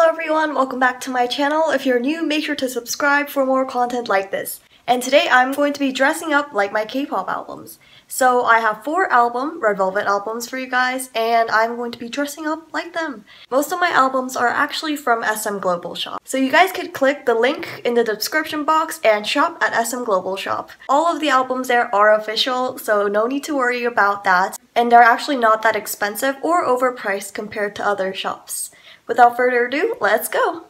Hello everyone, welcome back to my channel. If you're new, make sure to subscribe for more content like this. And today I'm going to be dressing up like my K-pop albums. So I have four album, Red Velvet albums for you guys, and I'm going to be dressing up like them. Most of my albums are actually from SM Global Shop. So you guys could click the link in the description box and shop at SM Global Shop. All of the albums there are official, so no need to worry about that. And they're actually not that expensive or overpriced compared to other shops. Without further ado, let's go!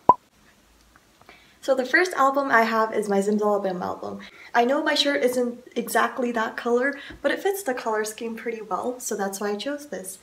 So the first album I have is my Zimzalabim album. I know my shirt isn't exactly that color, but it fits the color scheme pretty well, so that's why I chose this.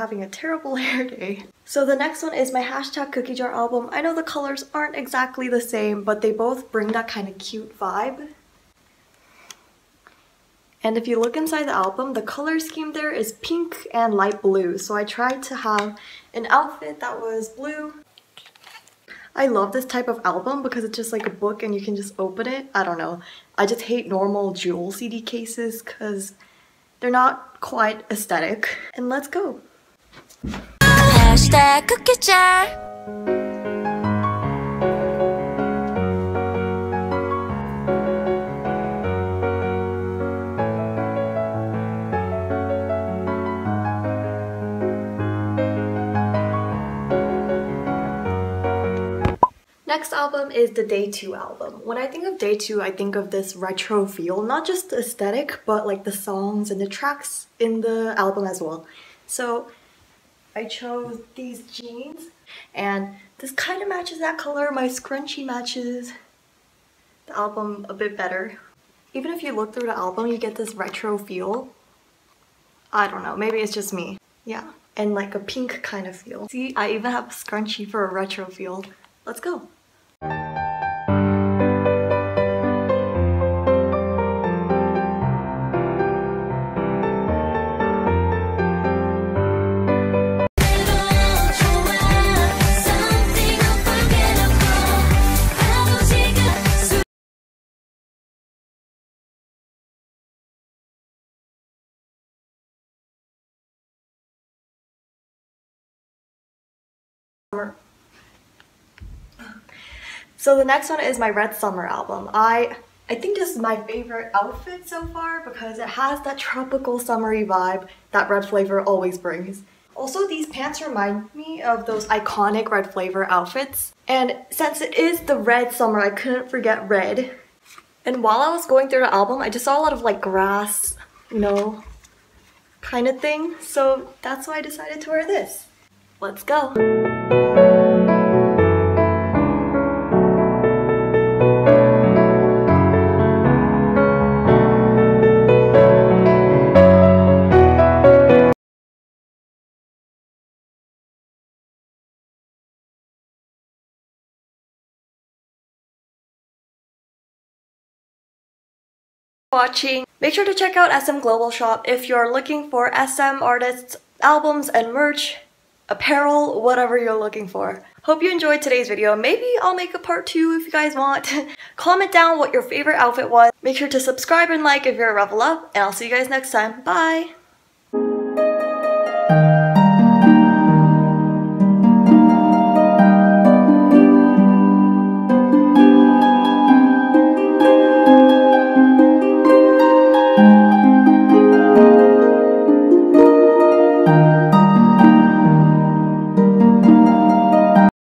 Having a terrible hair day. So the next one is my hashtag cookie jar album. I know the colors aren't exactly the same, but they both bring that kind of cute vibe. And if you look inside the album, the color scheme there is pink and light blue. So I tried to have an outfit that was blue. I love this type of album because it's just like a book and you can just open it. I don't know. I just hate normal jewel CD cases because they're not quite aesthetic. And let's go. Hashtag cookie jar. Next album is the Day 2 album. When I think of Day 2, I think of this retro feel, not just the aesthetic, but like the songs and the tracks in the album as well. So I chose these jeans and this kind of matches that color. My scrunchie matches the album a bit better. Even if you look through the album, you get this retro feel. I don't know, maybe it's just me. Yeah, and like a pink kind of feel. See, I even have a scrunchie for a retro feel. Let's go. So the next one is my Red Summer album. I I think this is my favorite outfit so far because it has that tropical summery vibe that Red Flavor always brings. Also, these pants remind me of those iconic Red Flavor outfits. And since it is the red summer, I couldn't forget red. And while I was going through the album, I just saw a lot of like grass, you know, kind of thing. So that's why I decided to wear this. Let's go. watching. Make sure to check out SM Global Shop if you're looking for SM artists, albums, and merch, apparel, whatever you're looking for. Hope you enjoyed today's video. Maybe I'll make a part 2 if you guys want. Comment down what your favorite outfit was. Make sure to subscribe and like if you're a Reveluv, and I'll see you guys next time. Bye!